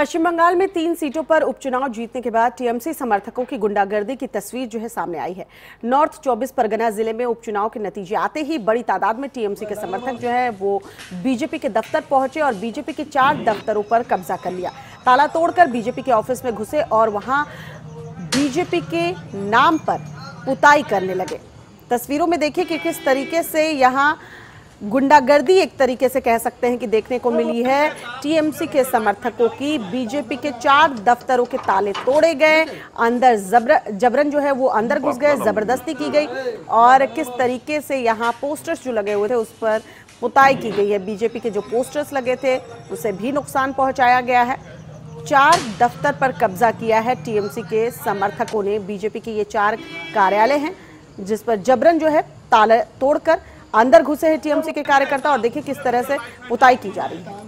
पश्चिम बंगाल में तीन सीटों पर उपचुनाव जीतने के बाद टीएमसी समर्थकों की गुंडागर्दी की तस्वीर जो है सामने आई है। नॉर्थ 24 परगना ज़िले में उपचुनाव के नतीजे आते ही बड़ी तादाद में टीएमसी के समर्थक जो है वो बीजेपी के दफ्तर पहुँचे और बीजेपी के चार दफ्तरों पर कब्जा कर लिया। ताला तोड़कर बीजेपी के ऑफ़िस में घुसे और वहाँ बीजेपी के नाम पर पुताई करने लगे। तस्वीरों में देखिए कि किस तरीके से यहाँ गुंडागर्दी एक तरीके से कह सकते हैं कि देखने को मिली है। टीएमसी के समर्थकों की बीजेपी के चार दफ्तरों के ताले तोड़े गए। अंदर जबर जबरन जो है वो अंदर घुस गए ज़बरदस्ती की गई। और किस तरीके से यहाँ पोस्टर्स जो लगे हुए थे उस पर पुताई की गई है। बीजेपी के जो पोस्टर्स लगे थे उसे भी नुकसान पहुँचाया गया है। चार दफ्तर पर कब्जा किया है टीएमसी के समर्थकों ने। बीजेपी के ये चार कार्यालय हैं जिस पर जबरन जो है ताले तोड़कर अंदर घुसे हैं टीएमसी के कार्यकर्ता और देखिए किस तरह से पुताई की जा रही है।